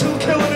to kill it.